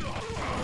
Ugh.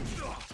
Understood.